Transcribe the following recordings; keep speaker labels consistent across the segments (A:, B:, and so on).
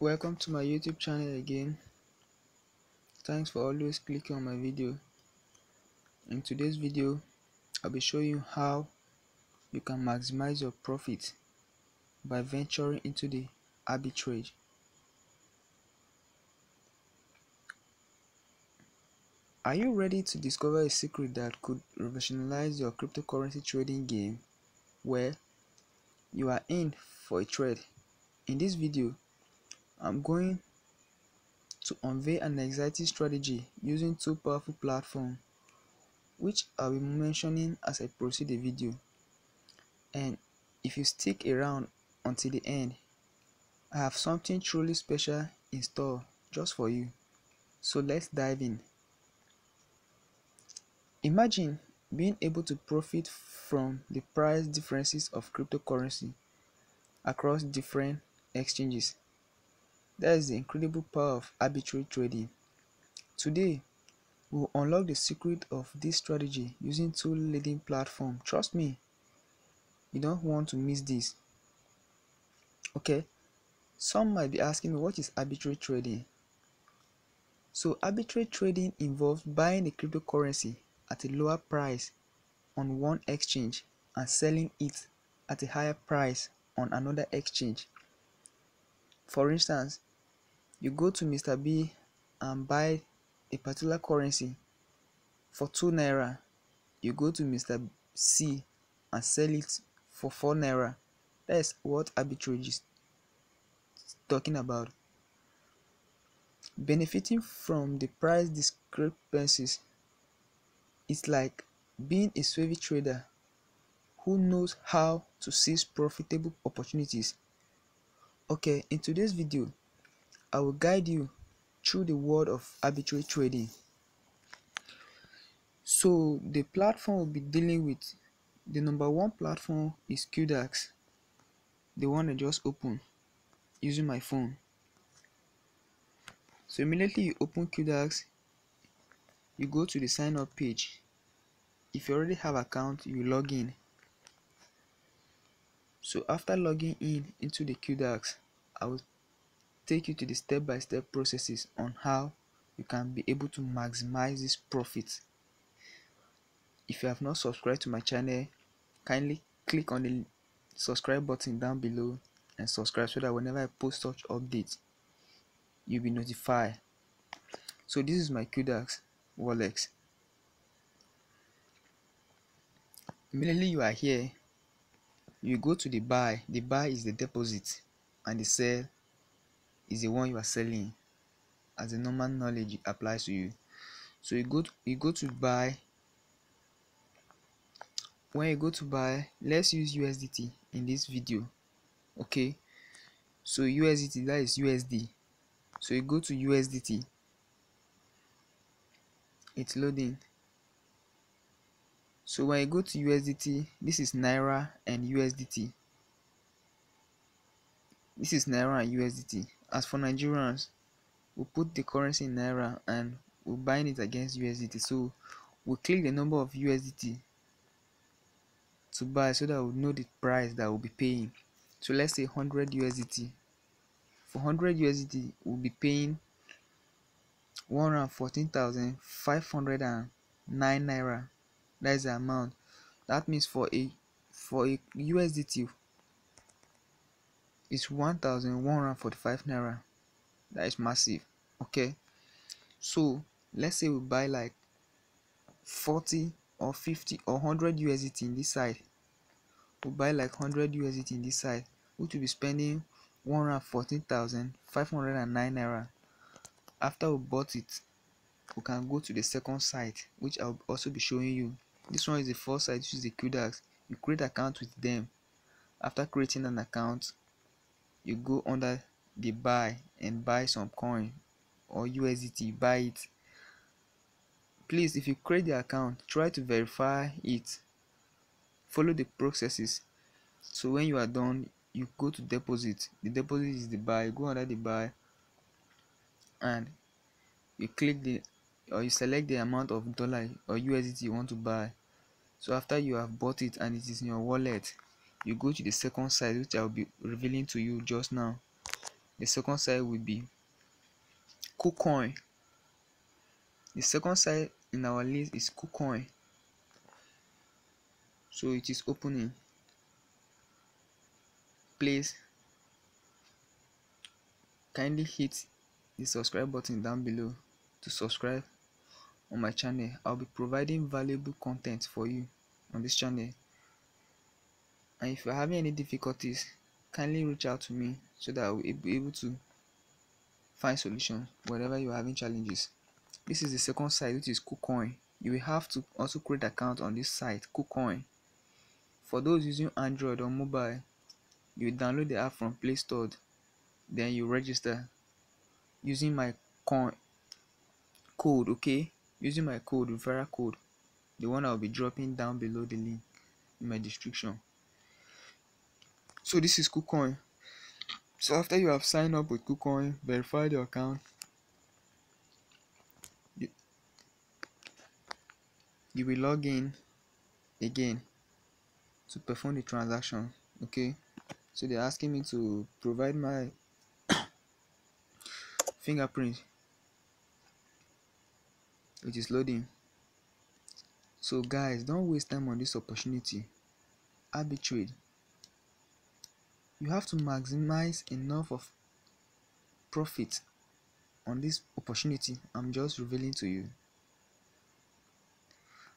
A: welcome to my youtube channel again. Thanks for always clicking on my video. In today's video i'll be showing you how you can maximize your profit by venturing into the arbitrage. Are you ready to discover a secret that could revolutionize your cryptocurrency trading game? Where you are in for a trade in this video I'm going to unveil an exciting strategy using two powerful platforms which I'll be mentioning as I proceed the video. And if you stick around until the end I have something truly special in store just for you. So let's dive in. Imagine being able to profit from the price differences of cryptocurrency across different exchanges that is the incredible power of arbitrary trading. Today, we'll unlock the secret of this strategy using two leading platforms. Trust me, you don't want to miss this. Okay, some might be asking what is arbitrary trading? So arbitrary trading involves buying a cryptocurrency at a lower price on one exchange and selling it at a higher price on another exchange. For instance, you go to Mr. B and buy a particular currency for 2 naira. You go to Mr. C and sell it for 4 naira. That is what arbitrage is talking about. Benefiting from the price discrepancies is like being a savvy trader who knows how to seize profitable opportunities. Okay, in today's video, I will guide you through the world of arbitrary trading. So the platform we'll be dealing with, the number one platform is Quidax, the one I just opened using my phone. So immediately you open Quidax, you go to the sign up page. If you already have account, you log in so after logging in into the Quidax, I will take you to the step-by-step -step processes on how you can be able to maximize this profit. If you have not subscribed to my channel, kindly click on the subscribe button down below and subscribe so that whenever I post such updates, you'll be notified. So this is my Quidax wallet. Immediately you are here, you go to the buy the buy is the deposit and the sell is the one you are selling as the normal knowledge applies to you. So you go to, you go to buy when you go to buy let's use usdt in this video okay? So usdt that is usd so you go to usdt it's loading so when you go to USDT this is Naira and USDT this is Naira and USDT as for Nigerians we put the currency in Naira and we bind it against USDT so we click the number of USDT to buy so that we know the price that we'll be paying. So let's say 100 USDT for 100 USDT we'll be paying 114,509 naira that is the amount. That means for a for a USDT it's 1145 naira. That is massive okay? So let's say we buy like 40 or 50 or 100 USDT in this side. We buy like 100 USDT in this side which will be spending 114,509 naira. After we bought it we can go to the second site which I'll also be showing you this one is the first site which is the Quidax. You create account with them. After creating an account, you go under the buy and buy some coin or USDT, buy it. Please, if you create the account, try to verify it. Follow the processes. So when you are done, you go to deposit. The deposit is the buy. Go under the buy and you click the or you select the amount of dollar or USDT you want to buy. So after you have bought it and it is in your wallet, you go to the second side which I'll be revealing to you just now. the second site will be KuCoin. The second site in our list is KuCoin. So it is opening. Please kindly hit the subscribe button down below to subscribe on my channel. I'll be providing valuable content for you on this channel. And if you're having any difficulties, kindly reach out to me so that I will be able to find solutions whenever you're having challenges. This is the second site which is KuCoin. You will have to also create account on this site, KuCoin. For those using Android or mobile, you download the app from Play Store, then you register using my coin code, okay? Using my code, referral code, the one I'll be dropping down below the link in my description. So this is KuCoin. So after you have signed up with KuCoin, verified your account, you, you will log in again to perform the transaction okay so they're asking me to provide my fingerprint which is loading. So guys don't waste time on this opportunity. Arbitrate you have to maximize enough of profit on this opportunity i'm just revealing to you.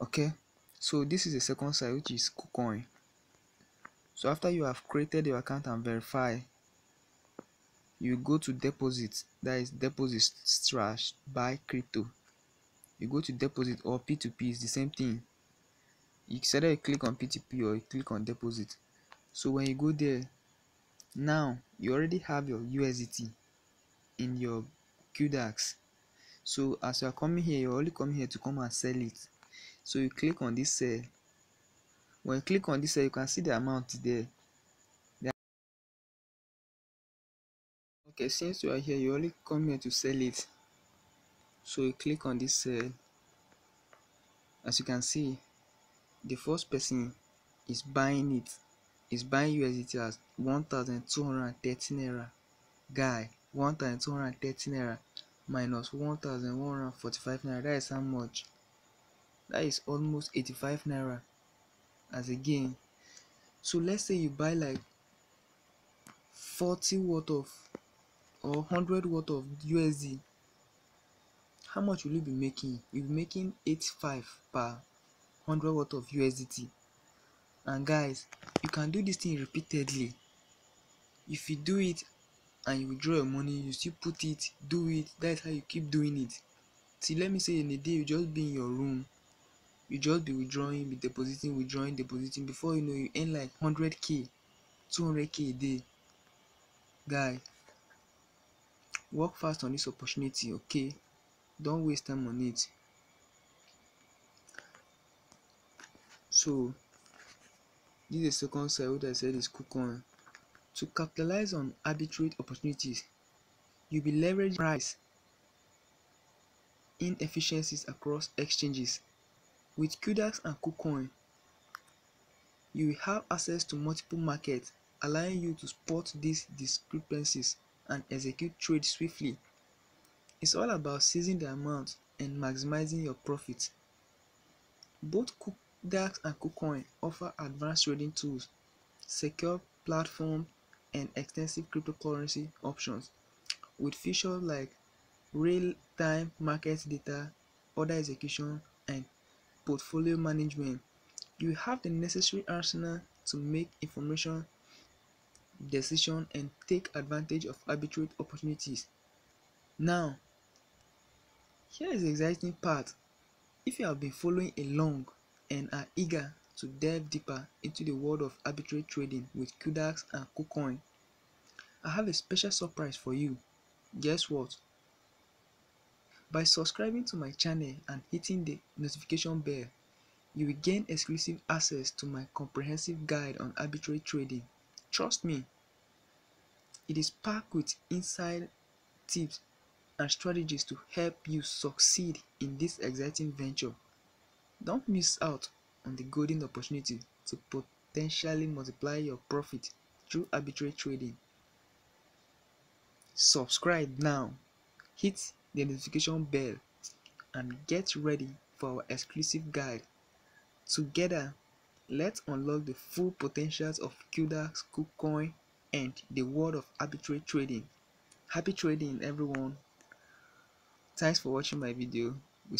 A: Okay? So this is the second side which is KuCoin. So after you have created your account and verify you go to deposit. That is deposit slash buy crypto you go to deposit or p2p is the same thing. You either you click on p2p or you click on deposit. So when you go there now you already have your usdt in your Quidax so as you are coming here you're only coming here to come and sell it. So you click on this sell. When you click on this cell you can see the amount there. Okay since you are here you only come here to sell it so you click on this cell as you can see the first person is buying it. Is buying USDT as 1230 naira. Guy 1230 naira minus 1145 naira. That is how much? That is almost 85 naira. As a gain so let's say you buy like 40 worth of or 100 worth of usd how much will you be making? You'll be making 85 per 100 worth of usdt and guys you can do this thing repeatedly. If you do it and you withdraw your money you still put it do it. That's how you keep doing it. See let me say in a day you just be in your room. You just be withdrawing be depositing withdrawing depositing. Before you know you earn like 100k 200k a day. Guy work fast on this opportunity okay don't waste time on it. So this is the second side what i said is KuCoin to capitalize on arbitrage opportunities you'll be leverage price inefficiencies across exchanges. With Quidax and KuCoin, you will have access to multiple markets, allowing you to spot these discrepancies and execute trades swiftly. It's all about seizing the amount and maximizing your profits. Both Quidax and KuCoin offer advanced trading tools, secure platform, and extensive cryptocurrency options with features like real-time market data, order execution, and portfolio management, you have the necessary arsenal to make information decision and take advantage of arbitrage opportunities. Now, here is the exciting part. If you have been following along and are eager to delve deeper into the world of arbitrage trading with Quidax and KuCoin, I have a special surprise for you. Guess what? By subscribing to my channel and hitting the notification bell, you will gain exclusive access to my comprehensive guide on arbitrage trading. Trust me, it is packed with inside tips and strategies to help you succeed in this exciting venture. Don't miss out on the golden opportunity to potentially multiply your profit through arbitrage trading. subscribe now hit the notification bell and get ready for our exclusive guide together let's unlock the full potentials of kuda KuCoin and the world of arbitrage trading happy trading everyone thanks for watching my video. We'll